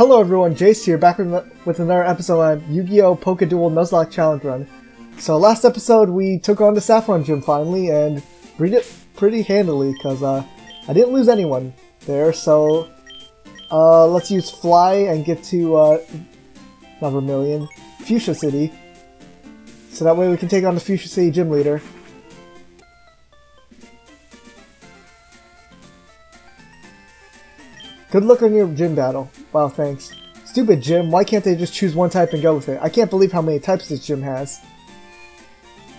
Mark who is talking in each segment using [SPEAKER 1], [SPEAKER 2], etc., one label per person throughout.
[SPEAKER 1] Hello everyone, Jaice here, back with, another episode on Yu-Gi-Oh! Pokeduel Nuzlocke Challenge Run. So last episode we took on the Saffron Gym finally, and beat it pretty handily, because uh, I didn't lose anyone there, so uh, let's use Fly and get to uh, not Vermilion, Fuchsia City, so that way we can take on the Fuchsia City Gym Leader. Good luck on your gym battle. Wow, thanks. Stupid gym, why can't they just choose one type and go with it? I can't believe how many types this gym has.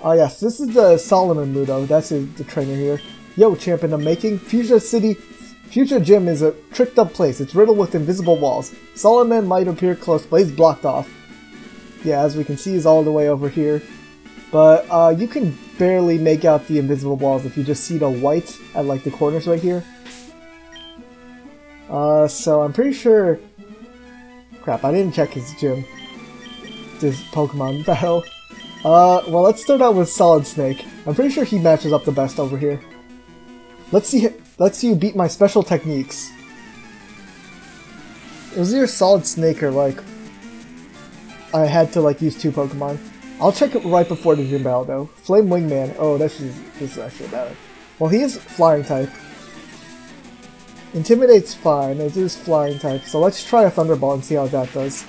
[SPEAKER 1] Oh yes, this is the Solomon Muto, that's the trainer here. Yo, champ in the making, Fuchsia City, Fuchsia Gym is a tricked up place. It's riddled with invisible walls. Solomon might appear close, but he's blocked off. Yeah, as we can see, he's all the way over here. But uh, you can barely make out the invisible walls if you just see the white at like the corners right here. Uh, so I'm pretty sure... Crap, I didn't check his gym. This Pokemon battle. Uh, well, let's start out with Solid Snake. I'm pretty sure he matches up the best over here. Let's see. Let's see you beat my special techniques. It was either Solid Snake or like I had to like use two Pokemon. I'll check it right before the gym battle though. Flame Wingman. Oh, that's just, this is actually better. Well, he is Flying type. Intimidate's fine. It is Flying type. So let's try a Thunderbolt and see how that does.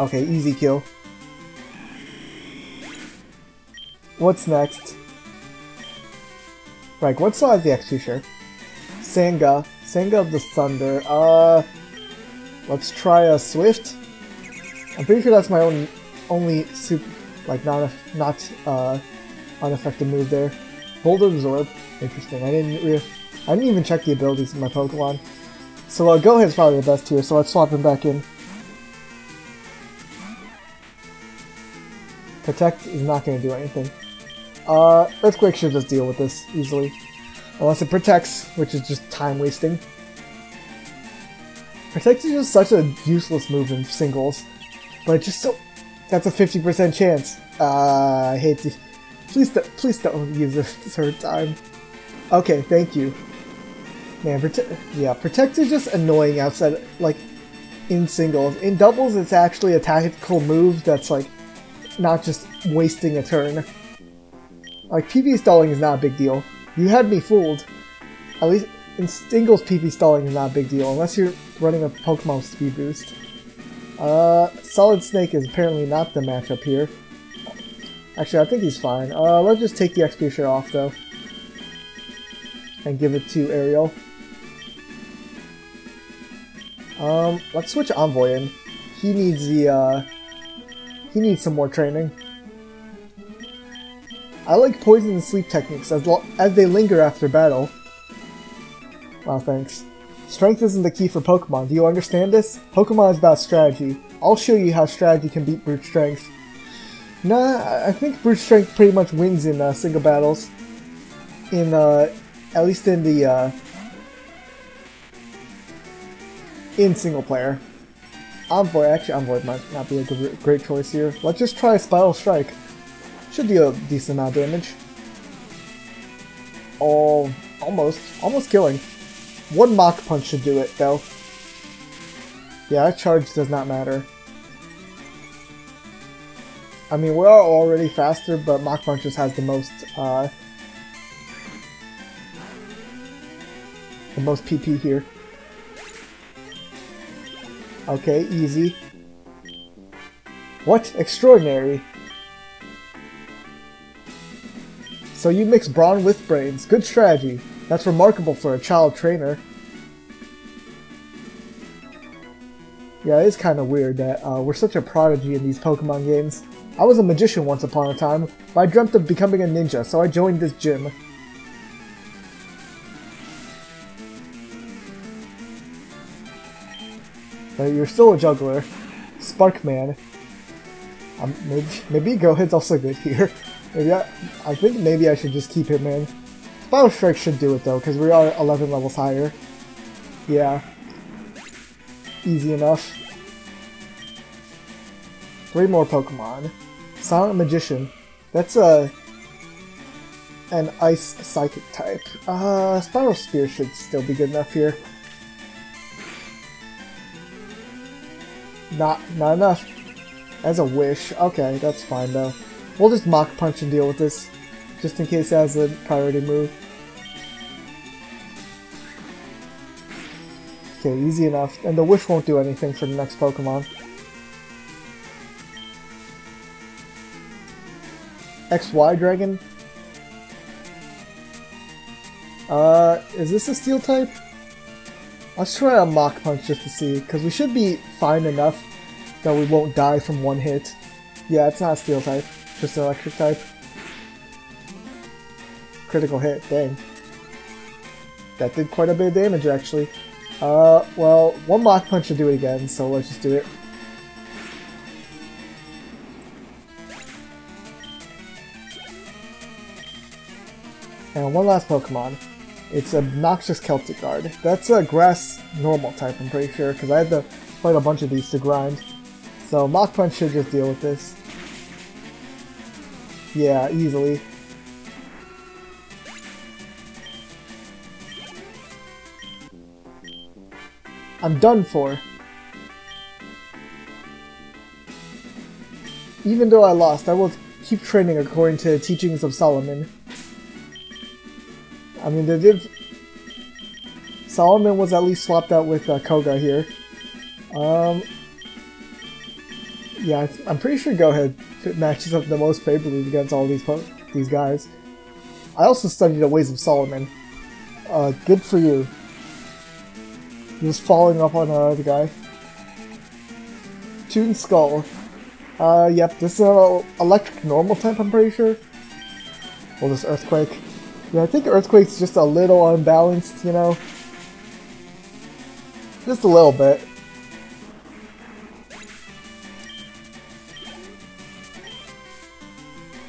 [SPEAKER 1] Okay, easy kill. What's next? Right, what size the XP share? Sanga. Sanga of the Thunder. Uh, let's try a Swift. I'm pretty sure that's my own only super, like not a, not uh, unaffected move there. Volt Absorb. Interesting. I didn't I didn't even check the abilities of my Pokemon. So uh, Go is probably the best here. So let's swap him back in. Protect is not going to do anything. Uh, Earthquake should just deal with this easily. Unless it protects, which is just time wasting. Protect is just such a useless move in singles. But just so... That's a 50% chance. Uh, I hate to... Please, do, please don't use the third time. Okay, thank you. Man, prote yeah, Protect is just annoying outside, like, in singles. In doubles, it's actually a tactical move that's, like, not just wasting a turn. Like, PP stalling is not a big deal. You had me fooled. At least in singles, PP stalling is not a big deal, unless you're running a Pokemon speed boost. Uh, Solid Snake is apparently not the matchup here. Actually, I think he's fine. Uh, let's just take the XP share off, though. And give it to Ariel. Um, let's switch Envoy in. He needs the, uh, he needs some more training. I like poison and sleep techniques as, as they linger after battle. Wow, thanks. Strength isn't the key for Pokemon. Do you understand this? Pokemon is about strategy. I'll show you how strategy can beat brute strength. Nah, I think brute strength pretty much wins in uh, single battles. In, uh, at least in the, uh, in single player. Envoy, actually Envoy might not be a great choice here. Let's just try Spiral Strike. Should deal a decent amount of damage. Oh, almost. Almost killing. One Mach Punch should do it, though. Yeah, charge does not matter. I mean, we are already faster, but Mach Punch just has the most, uh, the most PP here. Okay, easy. What? Extraordinary. So you mix brawn with brains. Good strategy. That's remarkable for a child trainer. Yeah, it is kind of weird that uh, we're such a prodigy in these Pokemon games. I was a magician once upon a time, but I dreamt of becoming a ninja, so I joined this gym. But you're still a juggler. Sparkman. Um, maybe, maybe Go-Head's also good here. Maybe I, I think maybe I should just keep him in. Spiral Strike should do it though, because we are 11 levels higher. Yeah. Easy enough. Three more Pokemon. Silent Magician. That's a... an Ice Psychic type. Uh, Spiral Spear should still be good enough here. Not, not enough. As a wish. Okay, that's fine though. We'll just Mach Punch and deal with this. Just in case it has a priority move. Okay, easy enough. And the wish won't do anything for the next Pokemon. XY Dragon? Uh, is this a Steel type? Let's try a Mach Punch just to see, because we should be fine enough that we won't die from one hit. Yeah, it's not a Steel type, just an Electric type. Critical hit, dang. That did quite a bit of damage, actually. Uh, well, one Mach Punch should do it again, so let's just do it. And one last Pokemon. It's a Noxious Celtic Guard. That's a grass normal type, I'm pretty sure, because I had to fight a bunch of these to grind. So Mach Punch should just deal with this. Yeah, easily. I'm done for. Even though I lost, I will keep training according to the teachings of Solomon. I mean, they did... Solomon was at least swapped out with uh, Koga here. Um, yeah, I'm pretty sure Go Ahead matches up the most favorably against all these these guys. I also studied the ways of Solomon. Uh, good for you. Was following up on uh, the guy. Toon Skull. Uh, yep, this is an electric normal type, I'm pretty sure. Well, this Earthquake. Yeah, I think Earthquake's just a little unbalanced, you know? Just a little bit.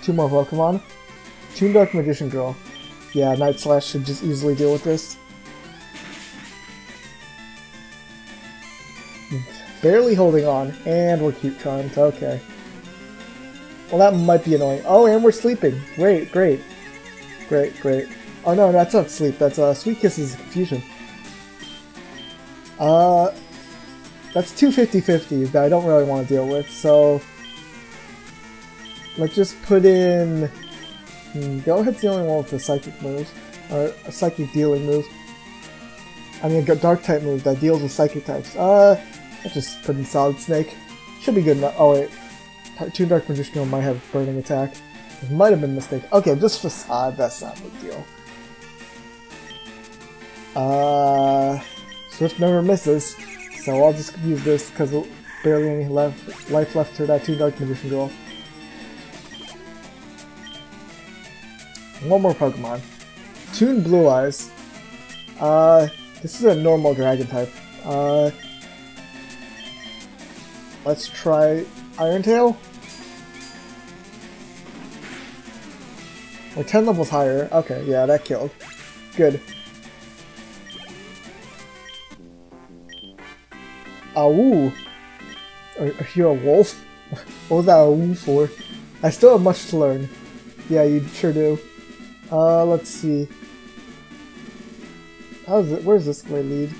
[SPEAKER 1] Two more Pokemon. Toon Dark Magician Girl. Yeah, Night Slash should just easily deal with this. Barely holding on, and we're Cute Charmed, okay. Well, that might be annoying. Oh, and we're sleeping. Great, great. Great, great. Oh no, that's not sleep, that's uh, Sweet Kisses Confusion. Uh, that's two 50-50s that I don't really want to deal with, so... Let's just put in... Hmm, go ahead's the only one with the Psychic moves. Or a Psychic dealing move. I mean, a Dark type move that deals with Psychic types. Uh, I'll just put in Solid Snake. Should be good enough. Oh wait, Toon Dark Magician might have Burning Attack. Might have been a mistake. Okay, just Facade, that's not a big deal. Uh, Swift never misses, so I'll just use this because barely any left, life left to that Toon Dark Magician girl. One more Pokemon. Toon Blue Eyes. Uh, this is a normal dragon type. Uh, let's try Iron Tail. We're 10 levels higher. Okay, yeah, that killed. Good. Ow! Are, are you a wolf? what was that a for? I still have much to learn. Yeah, you sure do. Uh, let's see. How's it? Where's this way lead?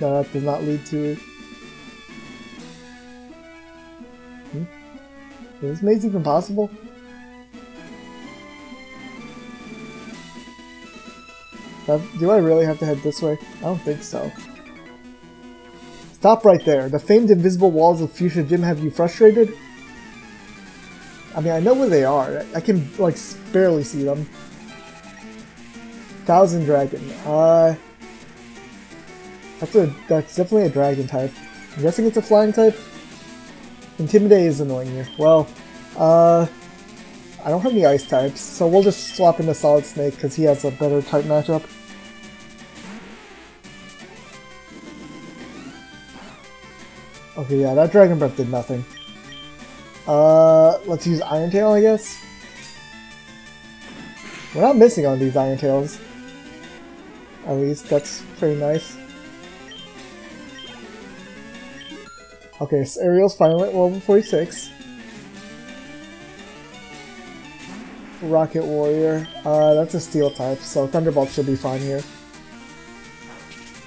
[SPEAKER 1] No, that does not lead to Is this maze even possible? Do I really have to head this way? I don't think so. Stop right there. The famed invisible walls of Fuchsia Gym have you frustrated? I mean, I know where they are. I can, like, barely see them. Thousand Dragon. Uh... That's a, that's definitely a dragon type. I'm guessing it's a flying type? Intimidate is annoying here. Well, uh, I don't have any ice types, so we'll just swap into Solid Snake because he has a better type matchup. Okay, yeah, that Dragon Breath did nothing. Uh, let's use Iron Tail, I guess? We're not missing on these Iron Tails. At least, that's pretty nice. Okay, so Ariel's finally at level 46. Rocket Warrior. Uh, that's a steel type, so Thunderbolt should be fine here.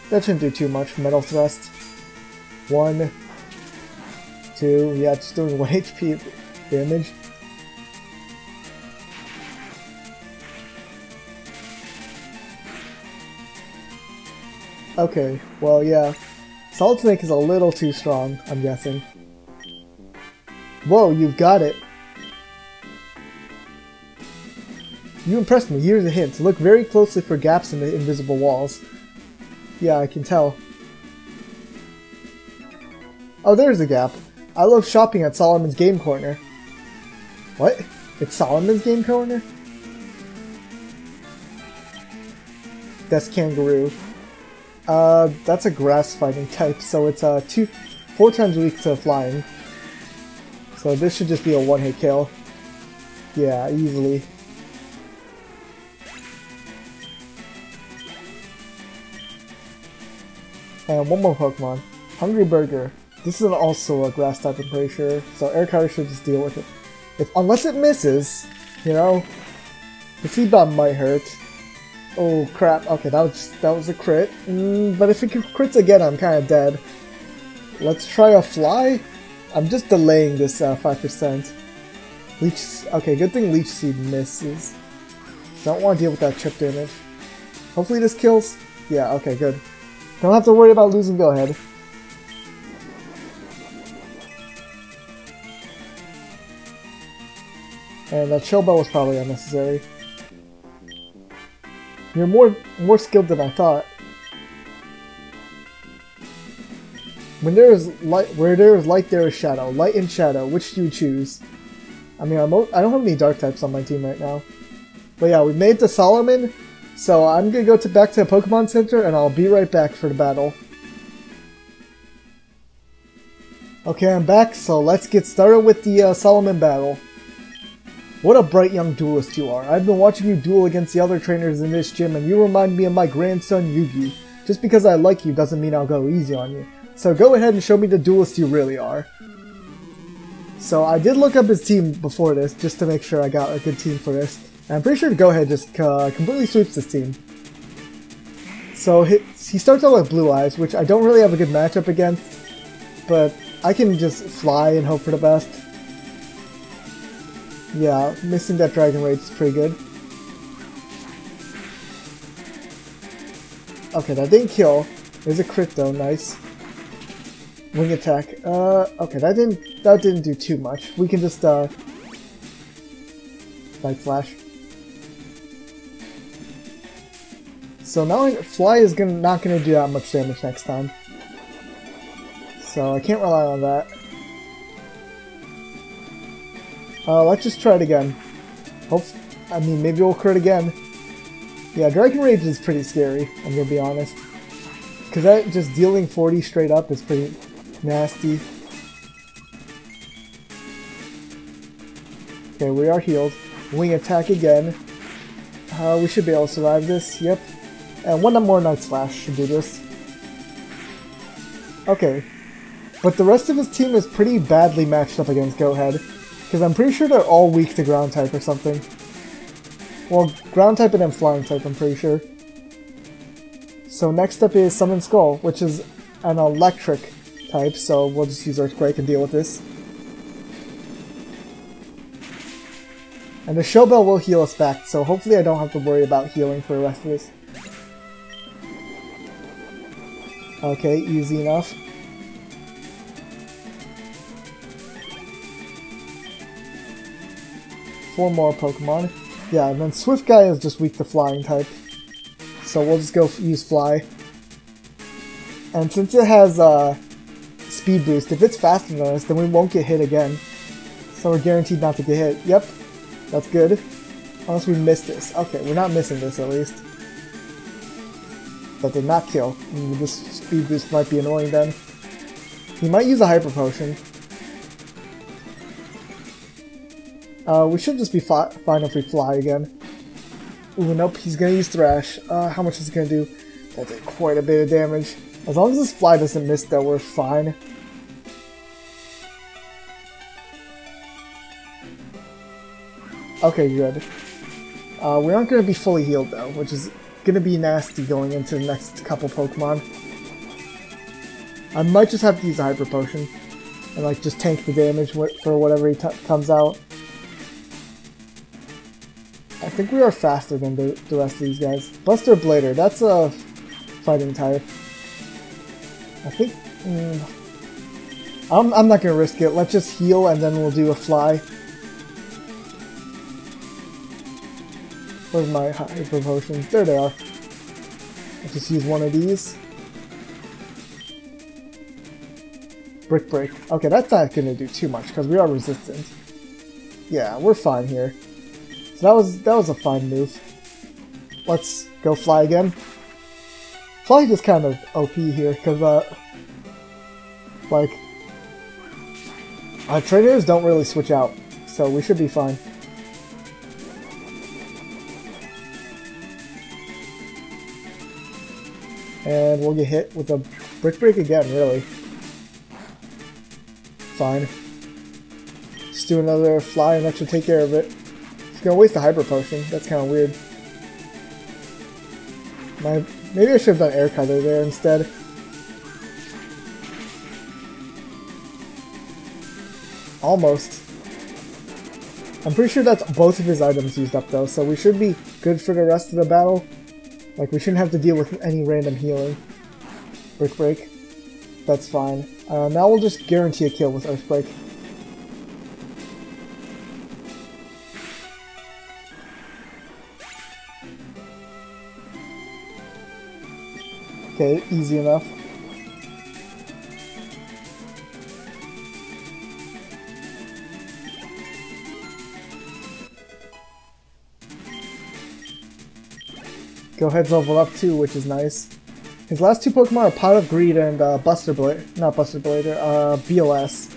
[SPEAKER 1] That shouldn't do too much. Metal Thrust. One. Two. Yeah, it's doing 1 HP damage. Okay, well, yeah. Solid Snake is a little too strong, I'm guessing. Whoa, you've got it. You impressed me. Here's a hint. Look very closely for gaps in the invisible walls. Yeah, I can tell. Oh, there's a gap. I love shopping at Solomon's Game Corner. What? It's Solomon's Game Corner? Death Kangaroo. Uh, that's a grass fighting type, so it's uh, two, four times weak to flying. So this should just be a one-hit kill. Yeah, easily. And one more Pokemon. Hungry Burger. This is also a grass type, I'm pretty sure. So Air Cutter should just deal with it. If Unless it misses, you know, the seed bomb might hurt. Oh crap, okay, that was that was a crit. Mm, but if it crits again, I'm kind of dead. Let's try a fly? I'm just delaying this 5%. Uh, Leech, okay, good thing Leech Seed misses. Don't want to deal with that chip damage. Hopefully this kills. Yeah, okay, good. Don't have to worry about losing Go Ahead. And that Shell Bell was probably unnecessary. You're more more skilled than I thought. When there is light, where there is light, there is shadow. Light and shadow. Which do you choose? I mean, I'm, I don't have any dark types on my team right now. But yeah, we made to Solomon, so I'm gonna go to back to the Pokemon Center, and I'll be right back for the battle. Okay, I'm back, so let's get started with the uh, Solomon battle. What a bright young duelist you are. I've been watching you duel against the other trainers in this gym and you remind me of my grandson Yugi. Just because I like you doesn't mean I'll go easy on you. So go ahead and show me the duelist you really are. So I did look up his team before this, just to make sure I got a good team for this. And I'm pretty sure Go Ahead just uh, completely sweeps this team. So he, he starts out with Blue Eyes, which I don't really have a good matchup against, but I can just fly and hope for the best. Yeah, missing that Dragon Rage is pretty good. Okay, that didn't kill. There's a crit though, nice. Wing attack. Uh, okay, that didn't that didn't do too much. We can just uh, light flash. So now fly is gonna not gonna do that much damage next time. So I can't rely on that. Uh, let's just try it again. Hope, I mean, maybe we'll crit again. Yeah, Dragon Rage is pretty scary, I'm gonna be honest. Because that just dealing 40 straight up is pretty nasty. Okay, we are healed. Wing attack again. Uh, we should be able to survive this, yep. And one more Night Slash should do this. Okay. But the rest of his team is pretty badly matched up against Go Ahead. Because I'm pretty sure they're all weak to ground type or something. Well, ground type and then flying type, I'm pretty sure. So next up is Summon Skull, which is an electric type, so we'll just use Earthquake and deal with this. And the Shell Bell will heal us back, so hopefully I don't have to worry about healing for the rest of this. Okay, easy enough. Four more Pokemon. Yeah, and then Swift Gaia is just weak to Flying type. So we'll just go use Fly. And since it has uh, Speed Boost, if it's faster than us, then we won't get hit again. So we're guaranteed not to get hit. Yep, that's good. Unless we miss this. Okay, we're not missing this at least. That did not kill. Mm, this Speed Boost might be annoying then. He might use a Hyper Potion. Uh, we should just be fi fine if we fly again. Ooh, nope, he's gonna use Thrash. Uh, how much is he gonna do? That did quite a bit of damage. As long as this fly doesn't miss though, we're fine. Okay, good. Uh, we aren't gonna be fully healed though, which is gonna be nasty going into the next couple Pokemon. I might just have to use a Hyper Potion and like just tank the damage for whatever he comes out. Think we are faster than the, the rest of these guys. Buster Blader, that's a fighting type. I think... Mm, I'm, I'm not to risk it. Let's just heal and then we'll do a fly. Where's my hyper potions? There they are. Let's just use one of these. Brick Break. Okay, that's not to do too much because we are resistant. Yeah, we're fine here. So that was that was a fine move. Let's go fly again. Fly is kind of OP here because uh, like our trainers don't really switch out, so we should be fine. And we'll get hit with a brick break again, really. Fine. Just do another fly and that should take care of it. Gonna waste a hyper potion. That's kind of weird. My, maybe I should have done air cutter there instead. Almost. I'm pretty sure that's both of his items used up though, so we should be good for the rest of the battle. Like, we shouldn't have to deal with any random healing. Brick Break. That's fine. Uh, now we'll just guarantee a kill with Earthquake. Okay, easy enough. Go ahead level up too, which is nice. His last two Pokemon are Pot of Greed and uh, Buster Blade. Not Buster Blade, uh, BLS.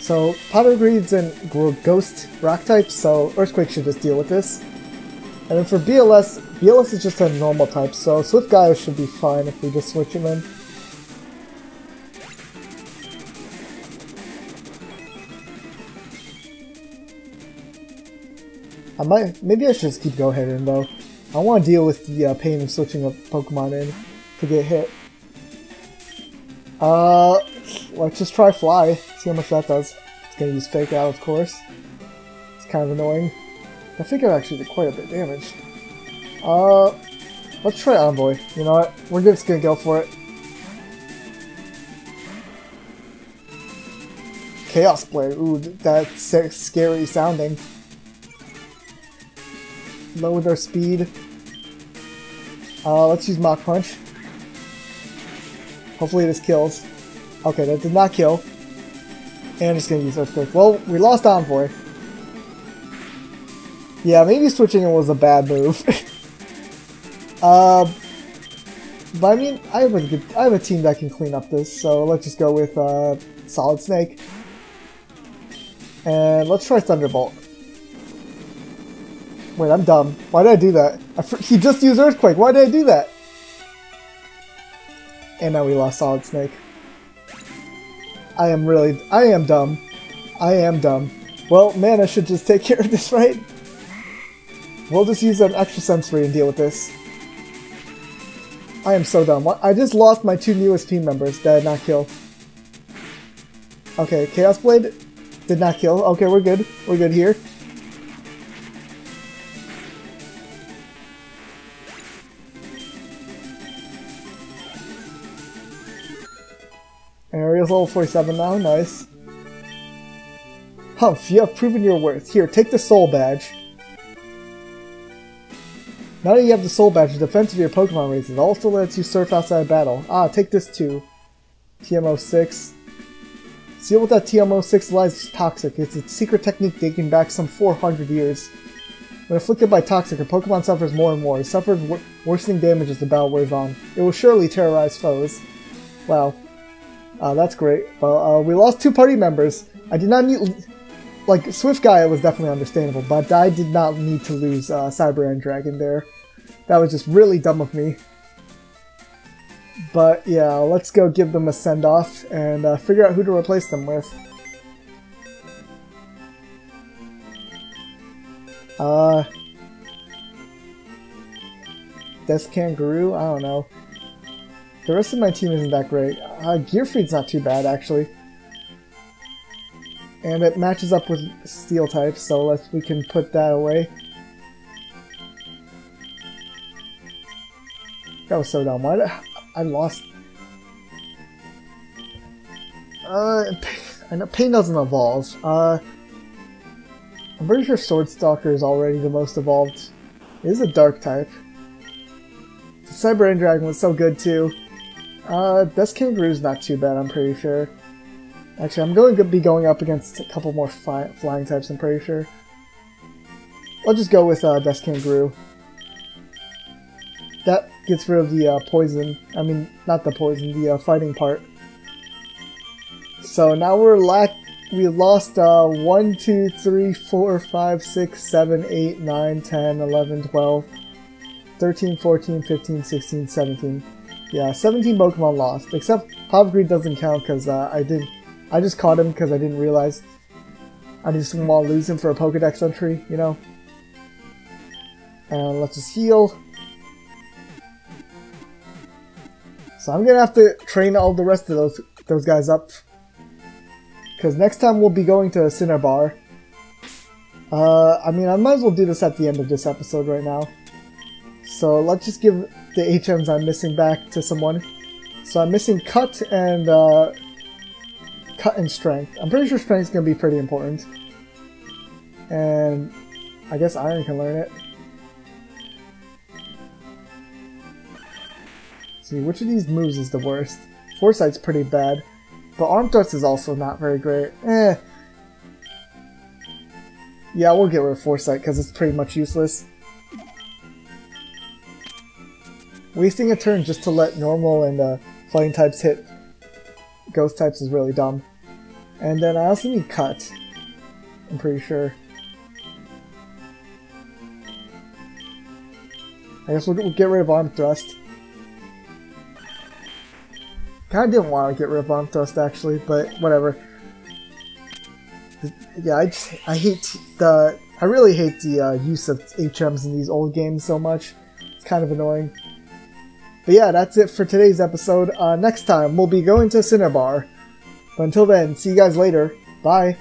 [SPEAKER 1] So, Pot of Greed's and Ghost Rock type, so Earthquake should just deal with this. And then for BLS, BLS is just a normal type, so Swift Gaia should be fine if we just switch him in. I might, maybe I should just keep Go ahead in though. I want to deal with the uh, pain of switching a Pokemon in to get hit. Uh, let's just try Fly, see how much that does. It's gonna use Fake Out, of course. It's kind of annoying. I think it actually did quite a bit of damage. Uh, let's try Envoy. You know what? We're just gonna go for it. Chaos Blade. Ooh, that's scary sounding. Lower their speed. Uh, let's use Mach Punch. Hopefully this kills. Okay, that did not kill. And it's gonna use Earthquake. Well, we lost Envoy. Yeah, maybe switching it was a bad move. uh, but I mean, I have a good, I have a team that can clean up this, so let's just go with uh, Solid Snake. And let's try Thunderbolt. Wait, I'm dumb. Why did I do that? I he just used Earthquake. Why did I do that? And now we lost Solid Snake. I am really... I am dumb. I am dumb. Well, man, I should just take care of this, right? We'll just use an extra sensory and deal with this. I am so dumb. I just lost my two newest team members that did not kill. Okay, Chaos Blade did not kill. Okay, we're good. We're good here. Ariel's level 47 now, nice. Humph, you have proven your worth. Here, take the soul badge. Now that you have the soul badge, the defense of your Pokemon raises. also lets you surf outside battle. Ah, take this too. TM06. Seal with that TM06 lies is toxic. It's a secret technique dating back some 400 years. When afflicted by toxic, a Pokemon suffers more and more. It suffers wor worsening damage as the battle wears on. It will surely terrorize foes. Wow. Uh, that's great. Well, uh, we lost two party members. I did not need... Like, Swift Gaia was definitely understandable, but I did not need to lose uh, Cyber and Dragon there. That was just really dumb of me. But yeah, let's go give them a send-off and uh, figure out who to replace them with. Uh, Death Kangaroo? I don't know. The rest of my team isn't that great. Uh, Gearfried's not too bad, actually. And it matches up with Steel type, so let's we can put that away. That was so dumb. Why did I, I lost? Uh, I know Pain doesn't evolve. Uh, I'm pretty sure Sword Stalker is already the most evolved. It is a Dark type. The Cyber Dragon was so good too. Uh, Death Kangaroo is not too bad, I'm pretty sure. Actually, I'm going to be going up against a couple more fly flying types, I'm pretty sure. I'll just go with uh, Death Kangaroo. That gets rid of the uh, poison. I mean, not the poison, the uh, fighting part. So now we're lack. We lost uh, 1, 2, 3, 4, 5, 6, 7, 8, 9, 10, 11, 12, 13, 14, 15, 16, 17. Yeah, 17 Pokemon lost. Except Hopgreed doesn't count because uh, I did. I just caught him because I didn't realize. I just didn't want to lose him for a Pokedex entry, you know? And let's just heal. So I'm gonna have to train all the rest of those those guys up. Because next time we'll be going to Cinnabar. Uh, I mean, I might as well do this at the end of this episode right now. So let's just give the HMs I'm missing back to someone. So I'm missing Cut and uh, Cut and Strength. I'm pretty sure Strength's gonna be pretty important. And I guess Iron can learn it. See, which of these moves is the worst? Foresight's pretty bad, but Arm Thrust is also not very great. Eh. Yeah, we'll get rid of Foresight because it's pretty much useless. Wasting a turn just to let normal and uh, fighting types hit ghost types is really dumb. And then I also need Cut. I'm pretty sure. I guess we'll, we'll get rid of Arm Thrust. Kinda didn't want to get rid of Bomb Thrust actually, but whatever. Yeah, I just, I hate the, I really hate the uh, use of HMs in these old games so much. It's kind of annoying. But yeah, that's it for today's episode. Uh, next time, we'll be going to Cinnabar. But until then, see you guys later. Bye.